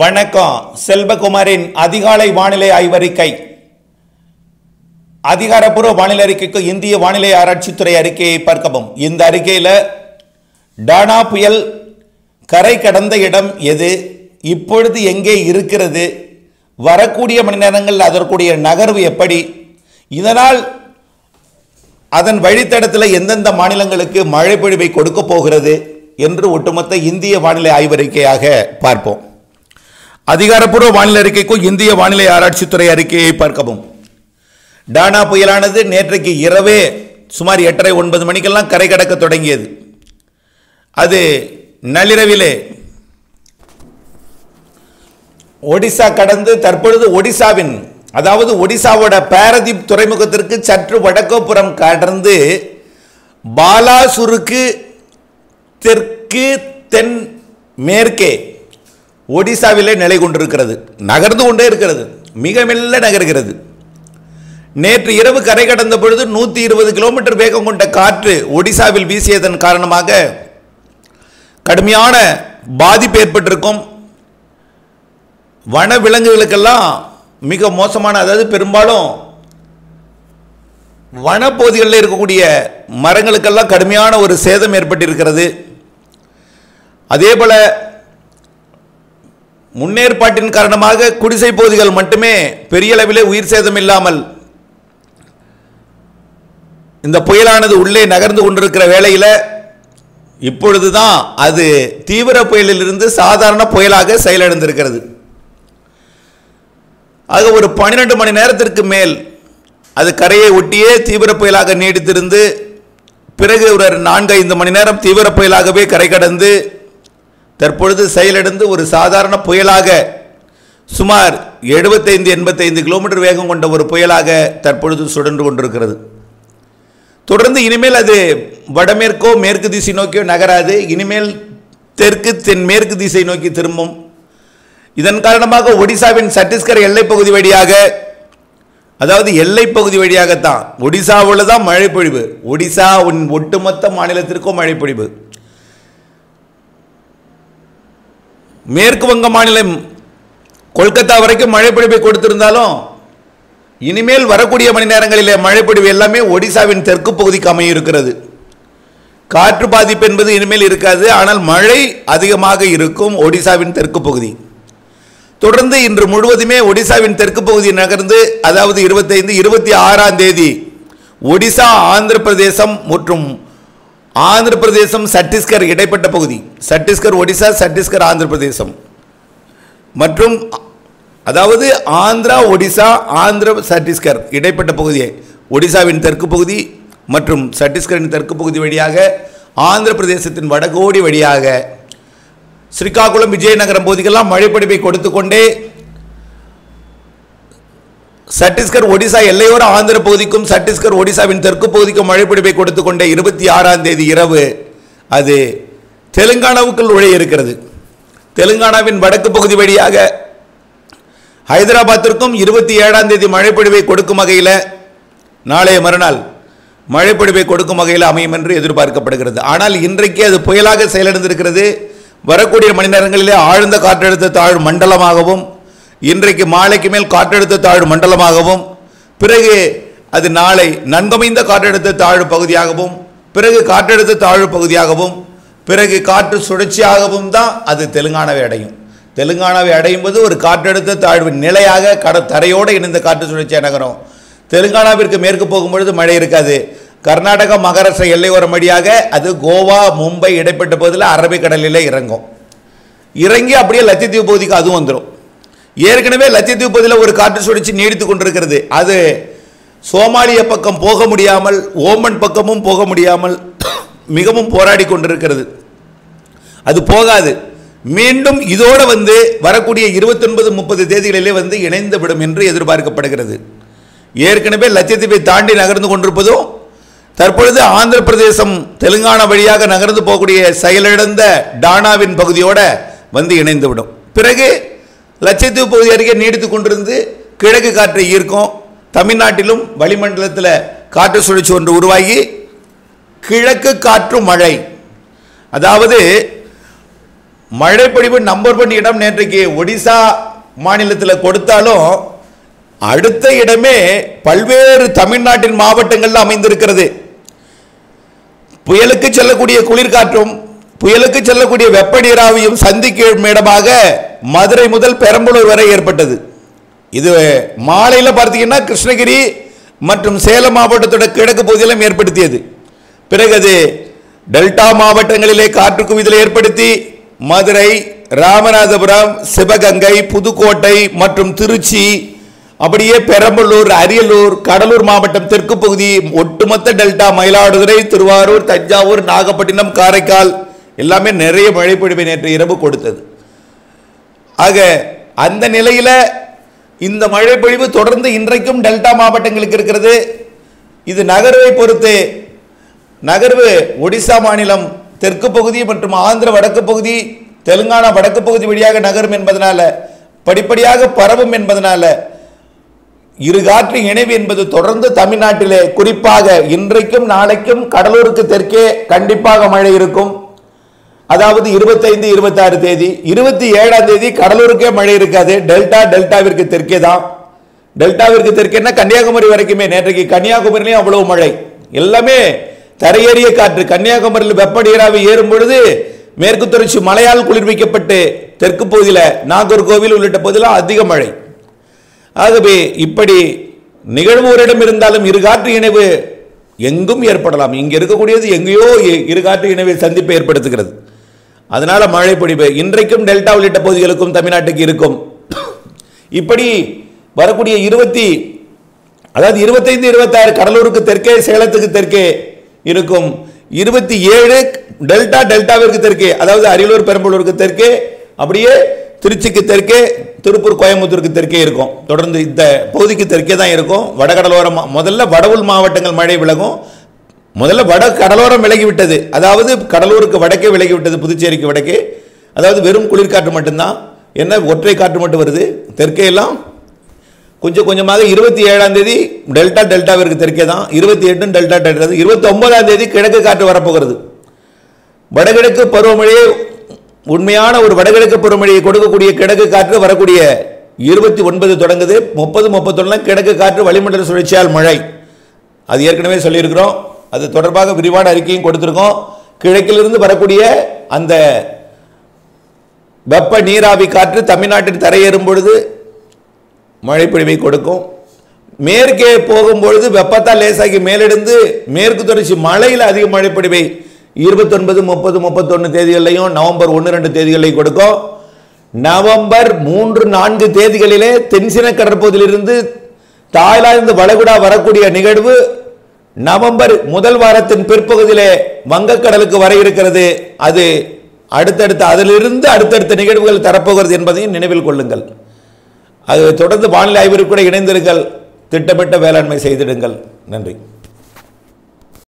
வணக்கம். செல்வகுமாரின் அதிகாலை வானிலை ஆய்வறிக்கை. அதிகாரப்பூர்வ வானிலை அறிக்கைக்கு இந்திய வானிலை ஆராய்ச்சித்துறை அறிக்கையை பார்க்கவும். இந்த அறிக்கையில் டானா புயல் கரை கடந்த இடம் எது? இப்பொழுது எங்கே இருக்கிறது? வரக்கூடிய மணி நேரங்களில் அதற்குடைய நகர்வு எப்படி? இதனால் அதன் வழித்தடத்தில் எந்தெந்த மாநிலங்களுக்கு மழை பொழிவை கொடுக்க போகிறது என்று ஒட்டுமொத்த இந்திய வானிலை ஆய்வறிக்கையாக பார்ப்போம். அதிகாரப்பூர்வ வானிலை அறிக்கைக்கும் இந்திய வானிலை ஆராய்ச்சித்துறை அறிக்கையை பார்க்கவும். டானா புயலானது நேற்றைக்கு இரவே சுமார் எட்டரை ஒன்பது மணிக்கெல்லாம் கரை கடக்க தொடங்கியது. அது நள்ளிரவிலே ஒடிசா கடந்து தற்பொழுது ஒடிசாவின் அதாவது ஒடிசாவோட பாரதீப் துறைமுகத்திற்கு சற்று வடக்கோப்புறம் கடந்து பாலாசுருக்கு தெற்கு தென் மேற்கே ஒடிசாவிலே நிலை கொண்டிருக்கிறது. நகர்ந்து கொண்டே இருக்கிறது. மிக மெல்ல நகர்கிறது. நேற்று இரவு கரை கடந்த பொழுது நூற்றி இருபது கிலோமீட்டர் வேகம் கொண்ட காற்று ஒடிசாவில் வீசியதன் காரணமாக கடுமையான பாதிப்பு ஏற்பட்டிருக்கும். வன விலங்குகளுக்கெல்லாம் மிக மோசமான அதாவது பெரும்பாலும் வனப்பகுதிகளில் இருக்கக்கூடிய மரங்களுக்கெல்லாம் கடுமையான ஒரு சேதம் ஏற்பட்டிருக்கிறது. அதே போல முன்னேற்பாட்டின் காரணமாக குடிசை பகுதிகள் மட்டுமே பெரிய அளவிலே உயிர் சேதம் இல்லாமல் இந்த புயலானது உள்ளே நகர்ந்து கொண்டிருக்கிற வேளையில் இப்பொழுதுதான் அது தீவிர புயலிலிருந்து சாதாரண புயலாக செயலிழந்திருக்கிறது ஆக ஒரு பன்னிரெண்டு மணி நேரத்திற்கு மேல் அது கரையை ஒட்டியே தீவிர புயலாக நீடித்திருந்து பிறகு ஒரு நான்கு ஐந்து மணி நேரம் தீவிர புயலாகவே கரை கடந்து தற்பொழுது செயலிழந்து ஒரு சாதாரண புயலாக சுமார் எழுபத்தைந்து எண்பத்தைந்து கிலோமீட்டர் வேகம் கொண்ட ஒரு புயலாக தற்பொழுது சுழன்று கொண்டிருக்கிறது. தொடர்ந்து இனிமேல் அது வடமேற்கோ மேற்கு திசை நோக்கியோ நகராது. இனிமேல் தெற்கு தென் மேற்கு திசை நோக்கி திரும்பும். இதன் காரணமாக ஒடிசாவின் சத்தீஸ்கர் எல்லைப்பகுதி வழியாக அதாவது எல்லைப்பகுதி வழியாகத்தான் ஒடிசாவில் தான் மழை பொழிவு ஒடிசா ஒட்டுமொத்த மாநிலத்திற்கும் மழை பொழிவு மேற்கு வங்க மாநிலம் கொல்கத்தா வரைக்கும் மழைப்பொழிவை கொடுத்திருந்தாலும் இனிமேல் வரக்கூடிய மணி நேரங்களிலே மழைப்பொழிவு எல்லாமே ஒடிசாவின் தெற்கு பகுதிக்கு அமைய இருக்கிறது. காற்று பாதிப்பு என்பது இனிமேல் இருக்காது ஆனால் மழை அதிகமாக இருக்கும் ஒடிசாவின் தெற்கு பகுதி. தொடர்ந்து இன்று முழுவதுமே ஒடிசாவின் தெற்கு பகுதி நகர்ந்து அதாவது இருபத்தைந்து இருபத்தி ஆறாம் தேதி ஒடிசா ஆந்திர பிரதேசம் மற்றும் ஆந்திர பிரதேசம் சத்தீஸ்கர் இடைப்பட்ட பகுதி. சத்தீஸ்கர் ஒடிசா சத்தீஸ்கர் ஆந்திர பிரதேசம் மற்றும் அதாவது ஆந்திரா ஒடிசா ஆந்திர சத்தீஸ்கர் இடைப்பட்ட பகுதியை. ஒடிசாவின் தெற்கு பகுதி மற்றும் சத்தீஸ்கரின் தெற்கு பகுதி வழியாக ஆந்திர பிரதேசத்தின் வடகோடி வழியாக ஸ்ரீகாகுளம் விஜயநகரம் பகுதிக்கெல்லாம் மழைப்படிப்பை கொடுத்து கொண்டே சத்தீஸ்கர் ஒடிசா எல்லையோர ஆந்திர பகுதிக்கும் சத்தீஸ்கர் ஒடிசாவின் தெற்கு பகுதிக்கும் மழைப்பிடிப்பை கொடுத்து கொண்ட இருபத்தி ஆறாம் தேதி இரவு அது தெலுங்கானாவுக்குள் உழைய இருக்கிறது. தெலுங்கானாவின் வடக்கு பகுதி வழியாக ஹைதராபாத்திற்கும் இருபத்தி ஏழாம் தேதி மழைப்பொழிவை கொடுக்கும் வகையில் நாளைய மறுநாள் மழைப்பொழிவை கொடுக்கும் வகையில் அமையும் என்று எதிர்பார்க்கப்படுகிறது. ஆனால் இன்றைக்கு அது புயலாக செயலிழந்திருக்கிறது வரக்கூடிய மணி நேரங்களிலே ஆழ்ந்த காற்றழுத்த தாழ் மண்டலமாகவும் இன்றைக்கு மாலைக்கு மேல் காற்றழுத்த தாழ்வு மண்டலமாகவும் பிறகு அது நாளை நன்கமைந்த காற்றழுத்த தாழ்வு பகுதியாகவும் பிறகு காற்றழுத்த தாழ்வு பகுதியாகவும் பிறகு காற்று சுழற்சியாகவும் தான் அது தெலுங்கானாவை அடையும். தெலுங்கானாவை அடையும் போது ஒரு காற்றழுத்த தாழ்வு நிலையாக கட தரையோடு இணைந்த காற்று சுழற்சியாக நகரும். தெலுங்கானாவிற்கு மேற்கு போகும்பொழுது மழை இருக்காது. கர்நாடகா மகாராஷ்டிரா எல்லையோரம் வழியாக அது கோவா மும்பை இடைப்பட்ட பகுதியில் அரபிக்கடலில் இறங்கும். இறங்கி அப்படியே லட்சத்தீவு பகுதிக்கு அதுவும் வந்துடும் ஏற்கனவே லட்சத்தீவு பகுதியில் ஒரு காற்று சுழற்சி நீடித்து கொண்டிருக்கிறது. அது சோமாலிய பக்கம் போக முடியாமல் ஓமன் பக்கமும் போக முடியாமல் மிகவும் போராடி கொண்டிருக்கிறது. அது போகாது. மீண்டும் இதோடு வந்து வரக்கூடிய இருபத்தொன்பது முப்பது தேதிகளிலே வந்து இணைந்து விடும் என்று எதிர்பார்க்கப்படுகிறது. ஏற்கனவே லட்சத்தீவை தாண்டி நகர்ந்து கொண்டிருப்பதும் தற்பொழுது ஆந்திர பிரதேசம் தெலுங்கானா வழியாக நகர்ந்து போகக்கூடிய செயலிழந்த டானாவின் பகுதியோடு வந்து இணைந்துவிடும். பிறகு லட்சத்தீவு பகுதி அருகே நீடித்து கொண்டிருந்து கிழக்கு காற்றை ஈர்க்கும். தமிழ்நாட்டிலும் வளிமண்டலத்தில் காற்று சுழற்சி ஒன்று உருவாகி கிழக்கு காற்று மழை. அதாவது மழைப்பொழிவு நம்பர் ஒன் இடம் நேற்றைக்கு ஒடிசா மாநிலத்தில் கொடுத்தாலும் அடுத்த இடமே பல்வேறு தமிழ்நாட்டின் மாவட்டங்களில் அமைந்திருக்கிறது. புயலுக்கு செல்லக்கூடிய குளிர்காற்றும் புயலுக்கு செல்லக்கூடிய வெப்ப நீராவியும் சந்திக்கும் இடமாக மதுரை முதல் பெரம்பலூர் வரை ஏற்பட்டது. இது மாலையில் பார்த்தீங்கன்னா கிருஷ்ணகிரி மற்றும் சேலம் மாவட்டத்தோட கிழக்கு பகுதியிலும் ஏற்படுத்தியது. பிறகு அது டெல்டா மாவட்டங்களிலே காற்று குவிதலை ஏற்படுத்தி மதுரை ராமநாதபுரம் சிவகங்கை புதுக்கோட்டை மற்றும் திருச்சி அப்படியே பெரம்பலூர் அரியலூர் கடலூர் மாவட்டம் தெற்கு பகுதி ஒட்டுமொத்த டெல்டா மயிலாடுதுறை திருவாரூர் தஞ்சாவூர் நாகப்பட்டினம் காரைக்கால் எல்லாமே நிறைய மழைப்பொழிவை நேற்று இரவு கொடுத்தது. ஆக அந்த நிலையில் இந்த மழைப்பொழிவு தொடர்ந்து இன்றைக்கும் டெல்டா மாவட்டங்களுக்கு இருக்கிறது. இது நகர்வை பொறுத்து நகர்வு ஒடிசா மாநிலம் தெற்கு பகுதி மற்றும் ஆந்திர வடக்கு பகுதி தெலுங்கானா வடக்கு பகுதி வழியாக நகரும் என்பதனால் படிப்படியாக பரவும் என்பதனால் இரு காற்று இணைவு என்பது தொடர்ந்து தமிழ்நாட்டிலே குறிப்பாக இன்றைக்கும் நாளைக்கும் கடலூருக்கு தெற்கே கண்டிப்பாக மழை இருக்கும். அதாவது இருபத்தைந்து இருபத்தாறு தேதி. இருபத்தி ஏழாம் தேதி கடலூருக்கே மழை இருக்காது. டெல்டா டெல்டாவிற்கு தெற்கே தான். டெல்டாவிற்கு தெற்கேன்னா கன்னியாகுமரி வரைக்குமே. நேற்றைக்கு கன்னியாகுமரியிலையும் அவ்வளவு மழை. எல்லாமே தரையேறிய காற்று. கன்னியாகுமரியில் வெப்ப நீராவி ஏறும் பொழுது மேற்கு தொடர்ச்சி மலையால் குளிர்விக்கப்பட்டு தெற்கு பகுதியில் நாகர்கோவில் உள்ளிட்ட பகுதியில் அதிக மழை. ஆகவே இப்படி நிகழ்வு ஒரு இடம் இருந்தாலும் இரு காற்று இணைவு எங்கும் ஏற்படலாம். இங்கே இருக்கக்கூடியது எங்கேயோ இ- இரு காற்று இணைவை சந்திப்பை ஏற்படுத்துகிறது. அதனால மழை பொழிவு. இன்றைக்கும் டெல்டா உள்ளிட்ட பகுதிகளுக்கும் தமிழ்நாட்டுக்கு இருக்கும். இப்படி வரக்கூடிய இருபத்தி அதாவது இருபத்தைந்து இருபத்தாறு கடலூருக்கு தெற்கே சேலத்துக்கு தெற்கே இருக்கும். இருபத்தி ஏழு டெல்டா டெல்டாவிற்கு தெற்கே அதாவது அரியலூர் பெரம்பலூருக்கு தெற்கே அப்படியே திருச்சிக்கு தெற்கே திருப்பூர் கோயம்புத்தூருக்கு தெற்கே இருக்கும். தொடர்ந்து இந்த பகுதிக்கு தெற்கே தான் இருக்கும். வடகடலோரம் முதல்ல வடவுள் மாவட்டங்கள் மழை விலகும். முதல்ல வட கடலோரம் விலகி விட்டது அதாவது கடலூருக்கு வடக்கே விலகி விட்டது புதுச்சேரிக்கு வடக்கே. அதாவது வெறும் குளிர்காற்று மட்டும்தான். என்ன ஒற்றை காற்று மட்டும் வருது? தெற்கே எல்லாம்? கொஞ்சம் கொஞ்சமாக இருபத்தி ஏழாம் தேதி டெல்டா டெல்டாவிற்கு தெற்கே தான். இருபத்தி எட்டும் டெல்டா டெல்டா. இருபத்தி ஒன்பதாம் தேதி கிழக்கு காற்று வரப்போகிறது. வடகிழக்கு பருவமழையை உண்மையான ஒரு வடகிழக்கு பருவமழையை கொடுக்கக்கூடிய கிழக்கு காற்று வரக்கூடிய இருபத்தி ஒன்பது தொடங்குது. முப்பது முப்பத்தொன்னு கிழக்கு காற்று வளிமண்டல சுழற்சியால் மழை. அது ஏற்கனவே சொல்லியிருக்கிறோம். அது தொடர்பாக விரிவான அறிக்கையும் கொடுத்திருக்கோம். கிழக்கிலிருந்து வரக்கூடிய அந்த வெப்ப நீராவி காற்று தமிழ்நாட்டில் தரையேறும் பொழுது மழைப்பொழிவை கொடுக்கும். மேற்கே போகும்பொழுது வெப்பத்தால் லேசாகி மேலெடுந்து மேற்கு தொடர்ச்சி மழையில் அதிக மழைப்பொழிவை இருபத்தொன்பது முப்பது முப்பத்தொன்று தேதிகளையும் நவம்பர் ஒன்று ரெண்டு தேதிகளையும் கொடுக்கும். நவம்பர் மூன்று நான்கு தேதிகளிலே தென்சின கடற்பகுதியிலிருந்து தாய்லாந்து வளைகுடா வரக்கூடிய நிகழ்வு நவம்பர் முதல் வாரத்தின் பிற்பகுதியிலே வங்கக்கடலுக்கு வர இருக்கிறது. அது அடுத்தடுத்த அதிலிருந்து அடுத்தடுத்த நிகழ்வுகள் தரப்போகிறது என்பதையும் நினைவில் கொள்ளுங்கள். அது தொடர்ந்து வானிலை ஆய்விற்கு கூட இணைந்திருங்கள். திட்டமிட்ட வேளாண்மை செய்திடுங்கள். நன்றி.